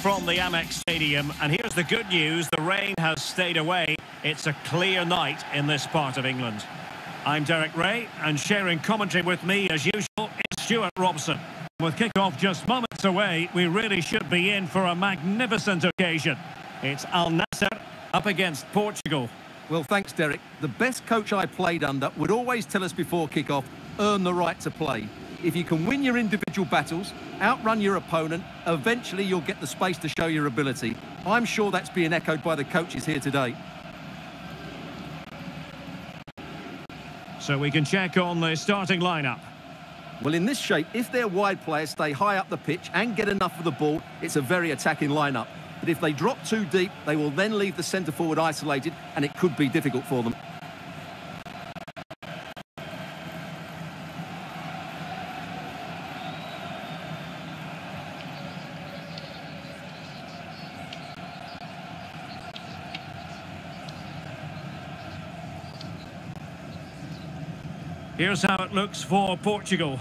from the Amex Stadium, and here's the good news. The rain has stayed away. It's a clear night in this part of England. I'm Derek Ray, and sharing commentary with me, as usual, is Stuart Robson. With kick-off just moments away, we really should be in for a magnificent occasion. It's Al Nassr up against Portugal. Well, thanks, Derek. The best coach I played under would always tell us before kick-off, earn the right to play. If you can win your individual battles, outrun your opponent, eventually you'll get the space to show your ability. I'm sure that's being echoed by the coaches here today. So we can check on the starting lineup. Well, in this shape, if their wide players stay high up the pitch and get enough of the ball, it's a very attacking lineup. But if they drop too deep, they will then leave the centre forward isolated, and it could be difficult for them. Here's how it looks for Portugal.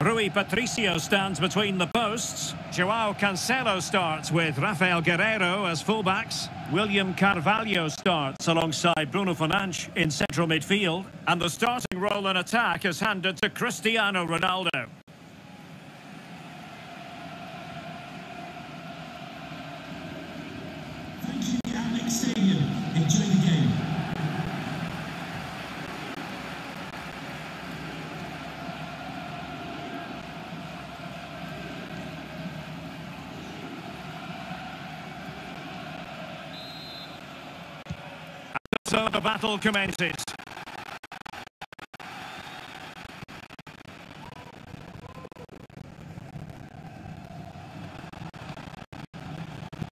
Rui Patricio stands between the posts. Joao Cancelo starts with Rafael Guerreiro as fullbacks. William Carvalho starts alongside Bruno Fernandes in central midfield. And the starting role in attack is handed to Cristiano Ronaldo. So the battle commences.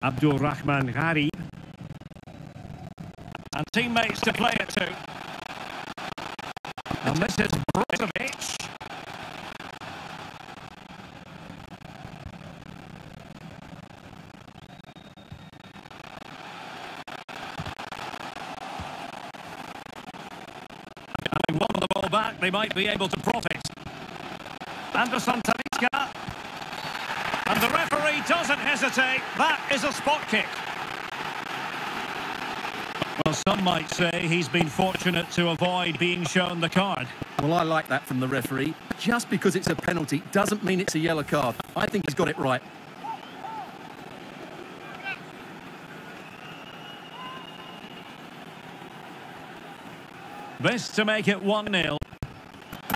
Abdul Rahman Gharib. And teammates to play it to. And this is Brozovic. Having won the ball back, they might be able to profit. Anderson Talisca. And the referee doesn't hesitate. That is a spot kick. Well, some might say he's been fortunate to avoid being shown the card. Well, I like that from the referee. Just because it's a penalty doesn't mean it's a yellow card. I think he's got it right. This to make it 1-0.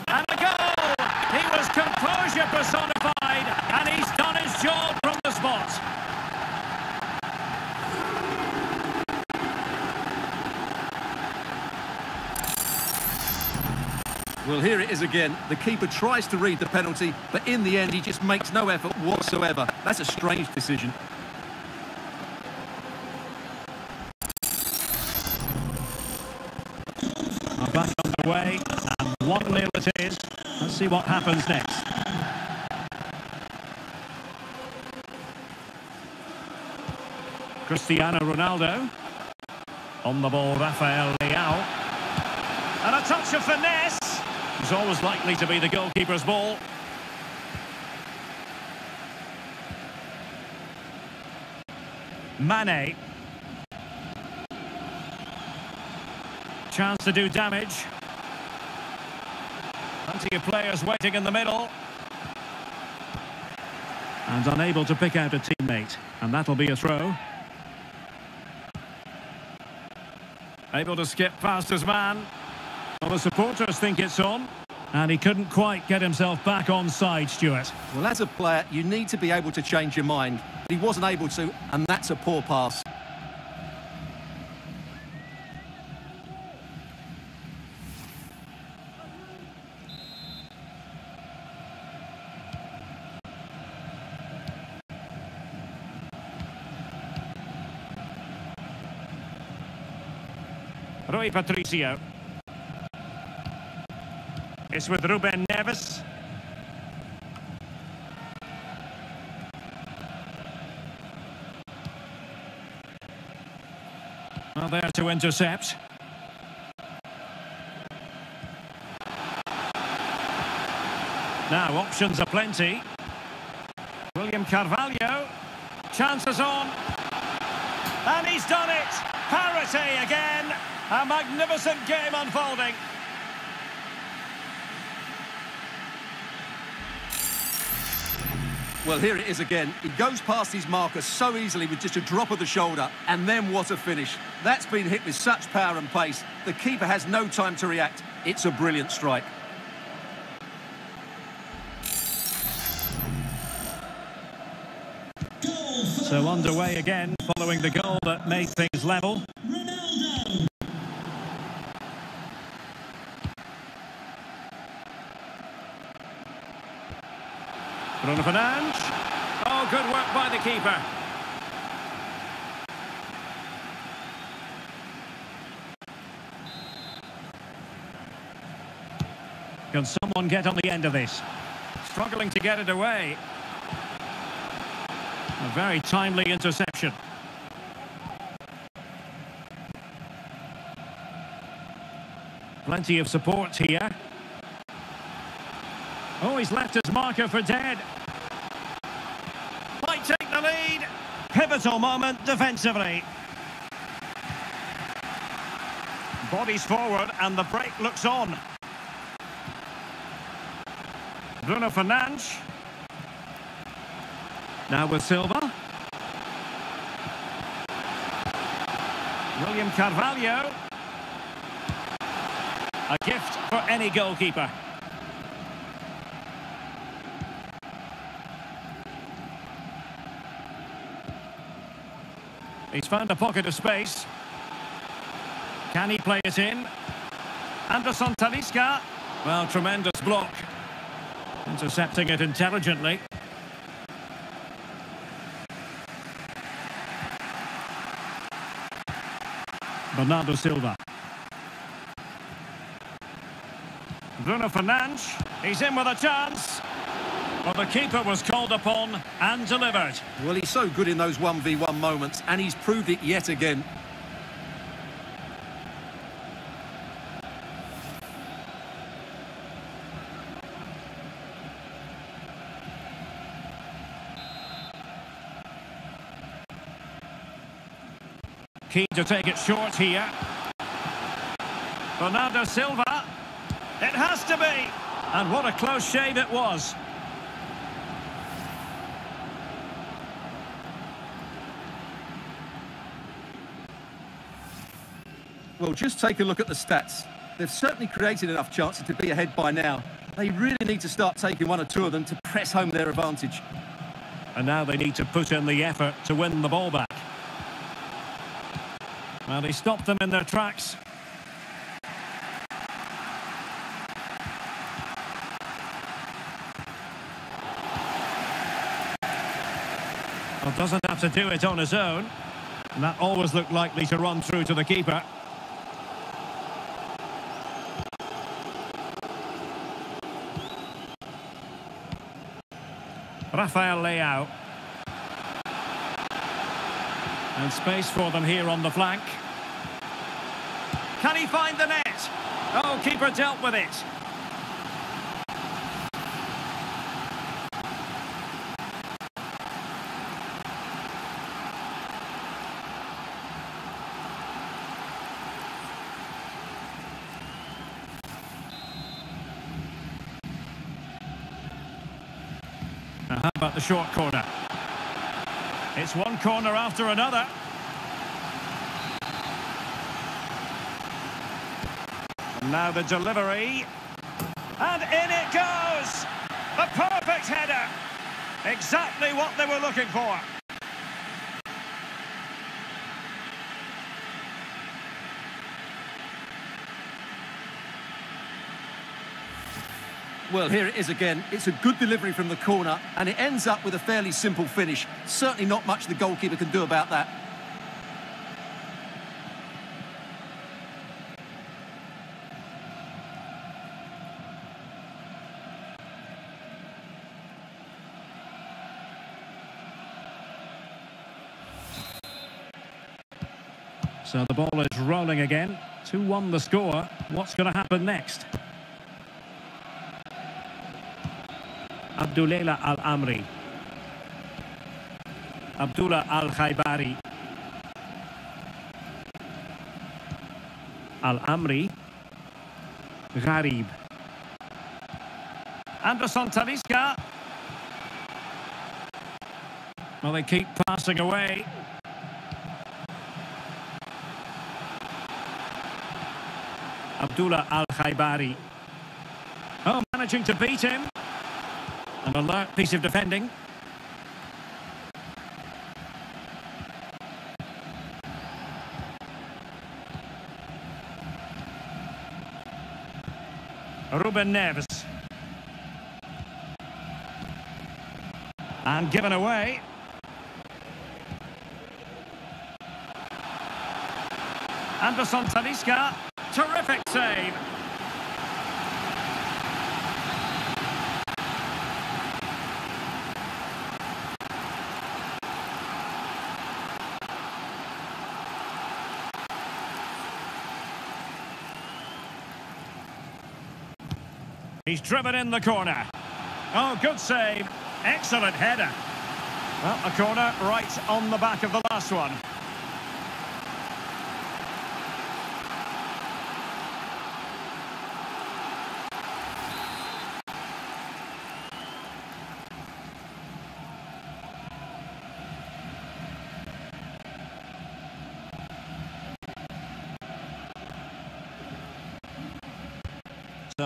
And a goal! He was composure personified, and he's done his job from the spot. Well, here it is again. The keeper tries to read the penalty, but in the end, he just makes no effort whatsoever. That's a strange decision. Are back underway, and 1-0 it is. Let's see what happens next. Cristiano Ronaldo. On the ball, Rafael Leao. And a touch of finesse. It's always likely to be the goalkeeper's ball. Mane. Chance to do damage. Plenty of players waiting in the middle. And unable to pick out a teammate. And that'll be a throw. Able to skip past his man. Well, the supporters think it's on. And he couldn't quite get himself back on side, Stuart. Well, as a player, you need to be able to change your mind. He wasn't able to, and that's a poor pass. Rui Patricio. It's with Ruben Neves. Well, there to intercept. Now, options are plenty. William Carvalho. Chances on. And he's done it. Parity again. A magnificent game unfolding. Well, here it is again. He goes past his marker so easily with just a drop of the shoulder, and then what a finish. That's been hit with such power and pace. The keeper has no time to react. It's a brilliant strike. Goal So underway again following the goal that made things level. Bruno Fernandes. Oh, good work by the keeper. Can someone get on the end of this? Struggling to get it away. A very timely interception. Plenty of support here. Oh, he's left his marker for dead. Might take the lead. Pivotal moment defensively. Bodies forward and the break looks on. Bruno Fernandes. Now with Silva. William Carvalho. A gift for any goalkeeper. He's found a pocket of space. Can he play it in? Anderson Talisca. Well, tremendous block. Intercepting it intelligently. Bernardo Silva. Bruno Fernandes. He's in with a chance. Well, the keeper was called upon and delivered. Well, he's so good in those 1v1 moments, and he's proved it yet again. Keen to take it short here. Bernardo Silva. It has to be. And what a close shave it was. Well, just take a look at the stats. They've certainly created enough chances to be ahead by now. They really need to start taking one or two of them to press home their advantage. And now they need to put in the effort to win the ball back. Well, they stopped them in their tracks. Well, doesn't have to do it on his own. And that always looked likely to run through to the keeper. Rafael Leao. And space for them here on the flank. Can he find the net? Oh, keeper dealt with it. The short corner? It's one corner after another. And now the delivery. And in it goes! The perfect header! Exactly what they were looking for. Well, here it is again. It's a good delivery from the corner, and it ends up with a fairly simple finish. Certainly not much the goalkeeper can do about that. So the ball is rolling again. 2-1 the score. What's going to happen next? Abdulela Al-Amri. Abdullah Al Khaibari. Al Amri. Gharib. Anderson Talisca. Well, they keep passing away. Abdullah Al Khaibari. Oh, managing to beat him. An alert piece of defending. Ruben Neves. And given away. Anderson Talisca. Terrific save. He's driven in the corner. Oh, good save. Excellent header. Well, a corner right on the back of the last one.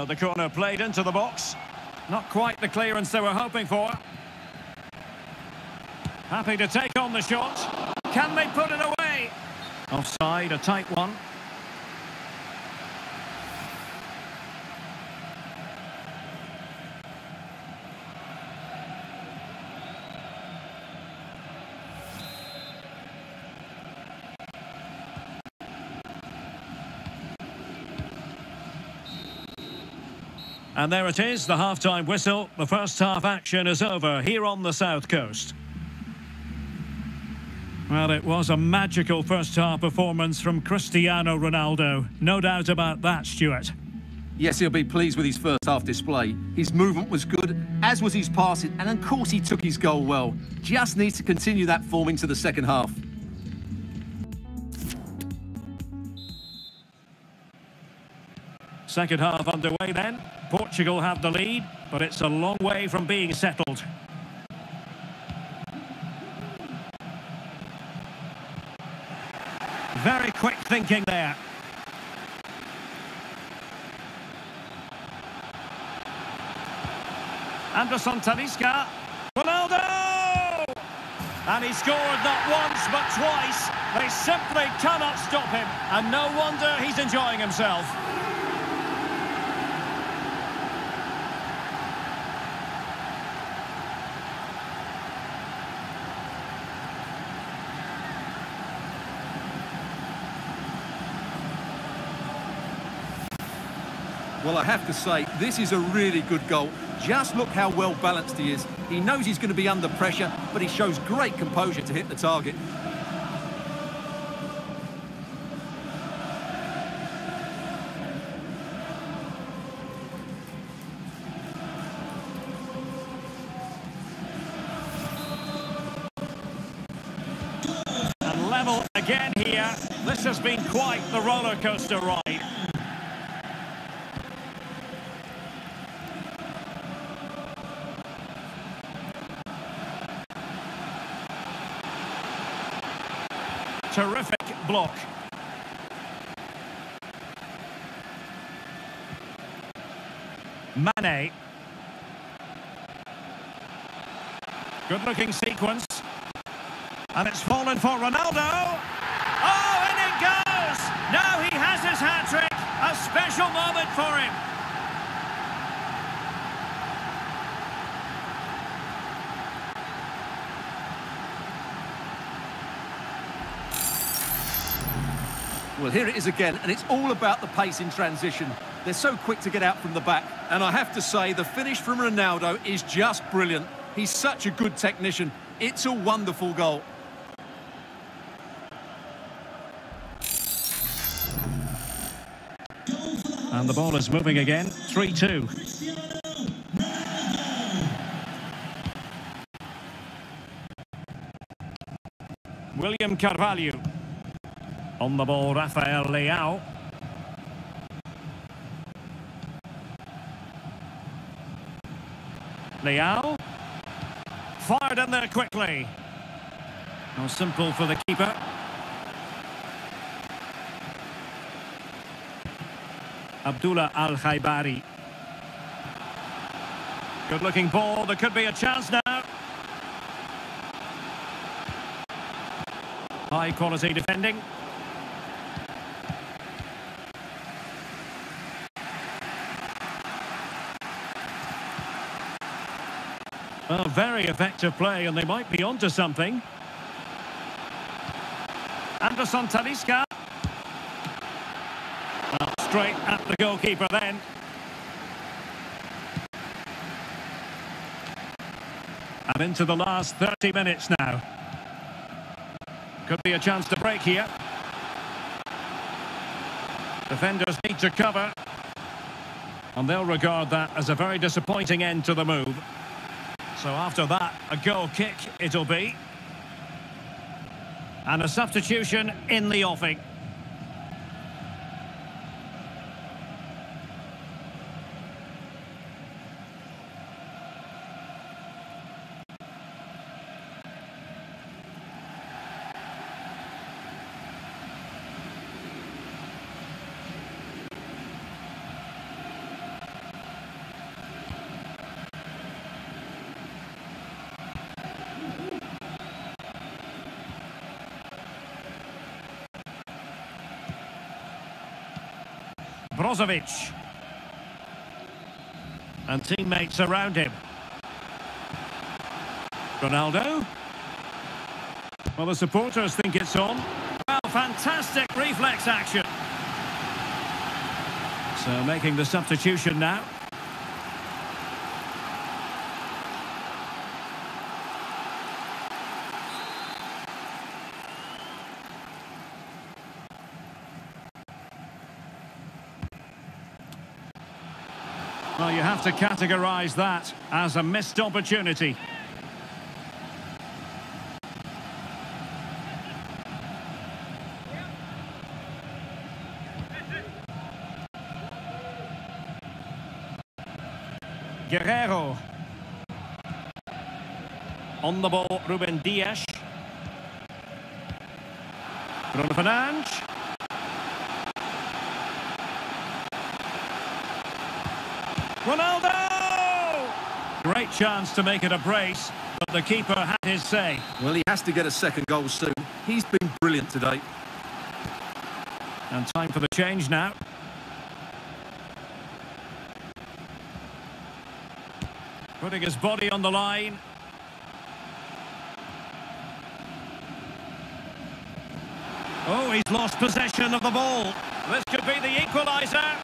The corner played into the box. Not quite the clearance they were hoping for. Happy to take on the shot. Can they put it away? Offside, a tight one. And there it is, the half-time whistle. The first half action is over here on the south coast. Well, it was a magical first half performance from Cristiano Ronaldo. No doubt about that, Stuart. Yes, he'll be pleased with his first half display. His movement was good, as was his passing, and of course he took his goal well. Just needs to continue that form into the second half. Second half underway then. Portugal have the lead, but it's a long way from being settled. Very quick thinking there. Anderson Talisca. Ronaldo! And he scored not once but twice. They simply cannot stop him. And no wonder he's enjoying himself. Well, I have to say, this is a really good goal. Just look how well balanced he is. He knows he's going to be under pressure, but he shows great composure to hit the target. And level again here. This has been quite the roller coaster ride. Terrific block. Mane. Good looking sequence. And it's fallen for Ronaldo. Oh, and it goes! Now he has his hat-trick. A special moment for him. Well, here it is again, and it's all about the pace in transition. They're so quick to get out from the back. And I have to say, the finish from Ronaldo is just brilliant. He's such a good technician. It's a wonderful goal. And the ball is moving again. 3-2. William Carvalho. On the ball, Rafael Leao. Leao. Fired in there quickly. No simple for the keeper. Abdullah Al Khaibari. Good looking ball. There could be a chance now. High quality defending. Well, very effective play, and they might be onto something. Anderson Talisca. Well, straight at the goalkeeper then. And into the last 30 minutes now. Could be a chance to break here. Defenders need to cover. And they'll regard that as a very disappointing end to the move. So after that, a goal kick it'll be. And a substitution in the offing. Brozovic. And teammates around him. Ronaldo. Well, the supporters think it's on. Well, fantastic reflex action. So making the substitution now. Have to categorise that as a missed opportunity. Guerreiro. On the ball, Ruben Dias. Bruno Fernandes. Ronaldo! Great chance to make it a brace, but the keeper had his say. Well, he has to get a second goal soon. He's been brilliant today. And time for the change now. Putting his body on the line. Oh, he's lost possession of the ball. This could be the equaliser.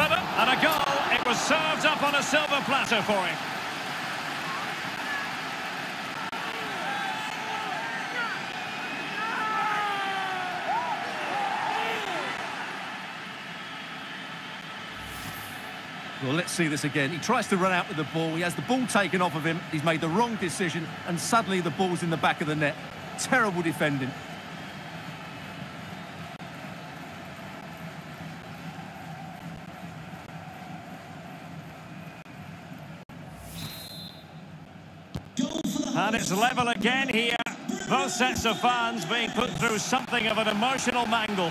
And a goal. It was served up on a silver platter for him. Well, let's see this again. He tries to run out with the ball. He has the ball taken off of him. He's made the wrong decision, and suddenly the ball's in the back of the net. Terrible defending. And level again here. Both sets of fans being put through something of an emotional mangle.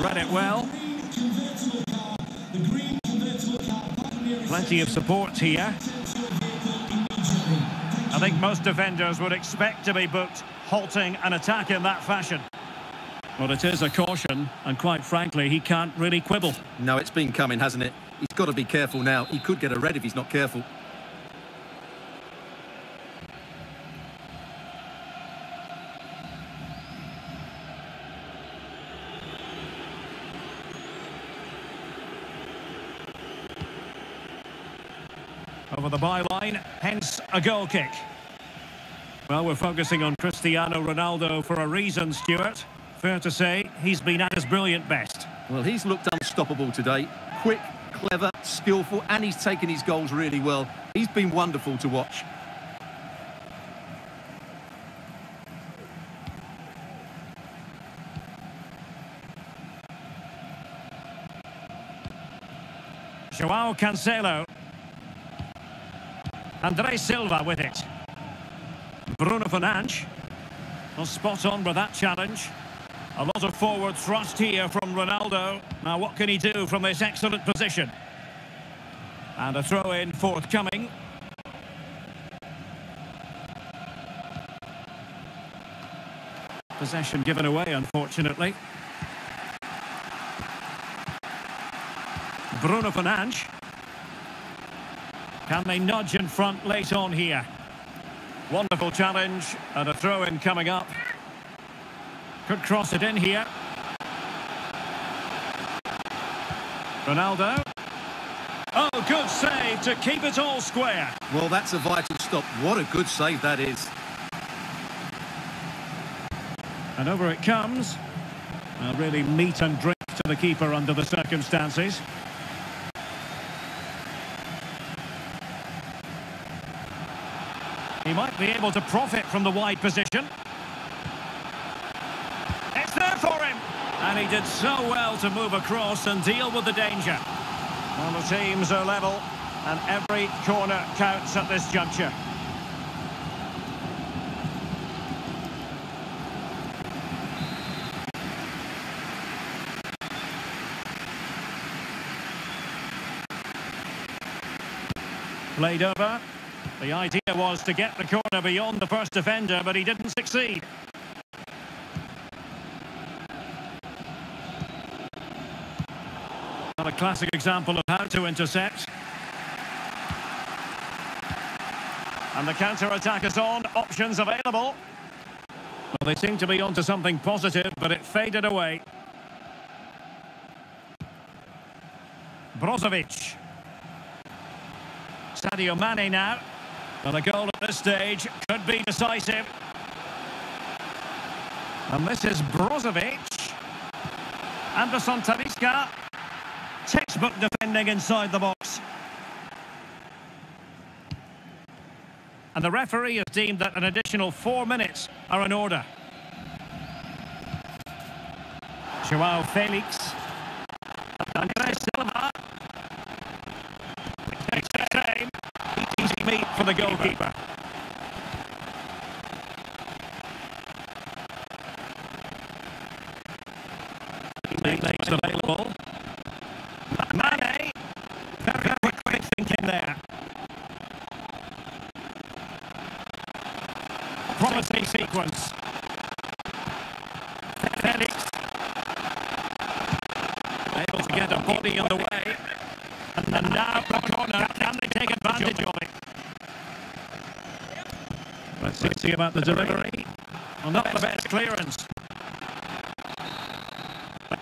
Read it well. Plenty of support here. I think most defenders would expect to be booked halting an attack in that fashion. Well, it is a caution, and quite frankly, he can't really quibble. No, it's been coming, hasn't it? He's got to be careful now. He could get a red if he's not careful. Over the byline, hence a goal kick. Well, we're focusing on Cristiano Ronaldo for a reason, Stuart. Fair to say, he's been at his brilliant best. Well, he's looked unstoppable today. quick, clever, skillful, and he's taken his goals really well. He's been wonderful to watch. Joao Cancelo. Andre Silva with it. Bruno Fernandes. Well, spot on with that challenge. A lot of forward thrust here from Ronaldo. Now, what can he do from this excellent position? And a throw-in forthcoming. Possession given away, unfortunately. Bruno Fernandes. Can they nudge in front late on here? Wonderful challenge and a throw-in coming up. Could cross it in here. Ronaldo. Oh, good save to keep it all square. Well, that's a vital stop. What a good save that is. And over it comes. A really meat and drink to the keeper under the circumstances. He might be able to profit from the wide position. It's there for him! And he did so well to move across and deal with the danger. Well, the teams are level, and every corner counts at this juncture. Played over. The idea was to get the corner beyond the first defender, but he didn't succeed. Not a classic example of how to intercept. And the counter-attack is on, options available. Well, they seem to be onto something positive, but it faded away. Brozovic. Sadio Mane now. Well, a goal at this stage could be decisive. And this is Brozovic. Anderson Talisca. Textbook defending inside the box. And the referee has deemed that an additional four minutes are in order. Joao Felix. Andre Silva. Takes the time. Easy meat for the goalkeeper. Makes it available. Mane. Very, very quick thinking there. Promising sequence. Felix. Get a body in the way. And then now the corner. Can they take advantage of it? Let's see, about the delivery. Well, not the best clearance.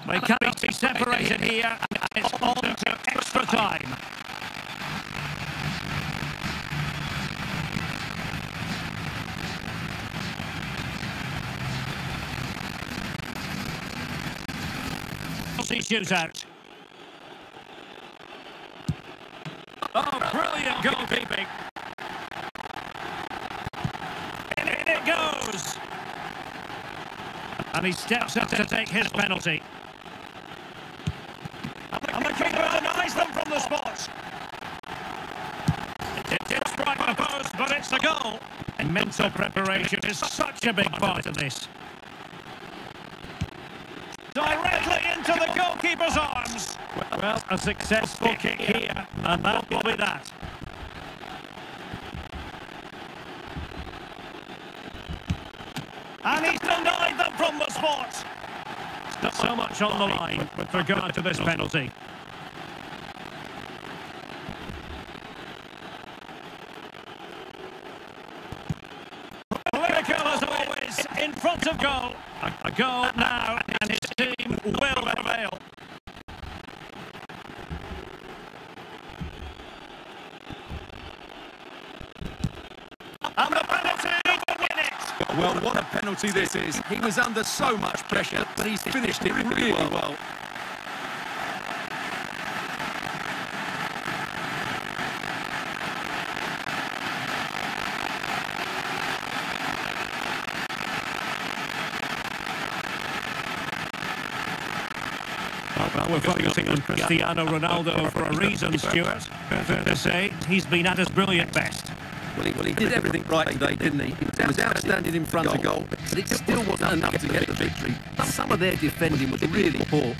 They cannot be separated here, and it's on to extra time. Chelsea shootout. Oh, brilliant goalkeeping. In it, goes. And he steps up to take his penalty. And the keeper denies them from the spot. It did strike the post, but it's a goal. And mental preparation is such a big part of this. Directly into the goalkeeper's arms. Well, a successful kick here, and that will be that. And he's denied them from the spot. Not so much on the line with regard to this penalty. Political as always, in front of goal. A, a goal now, Well, what a penalty this is. He was under so much pressure, but he's finished it really well. Well, we're focusing on Cristiano Ronaldo for a reason, Stuart. Fair to say, he's been at his brilliant best. Well, he, well, he did everything right today, didn't he? He was outstanding in front of goal, but it still wasn't enough to get the victory. Some of their defending was really poor.